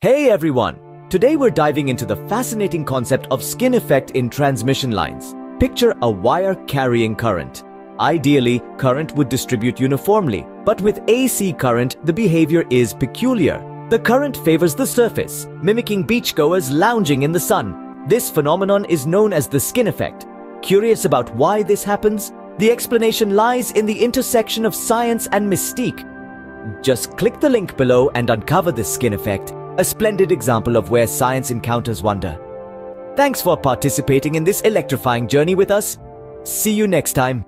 Hey everyone! Today we're diving into the fascinating concept of skin effect in transmission lines. Picture a wire carrying current. Ideally, current would distribute uniformly, but with AC current, the behavior is peculiar. The current favors the surface, mimicking beachgoers lounging in the sun. This phenomenon is known as the skin effect. Curious about why this happens? The explanation lies in the intersection of science and mystique. Just click the link below and uncover the skin effect, a splendid example of where science encounters wonder. Thanks for participating in this electrifying journey with us. See you next time.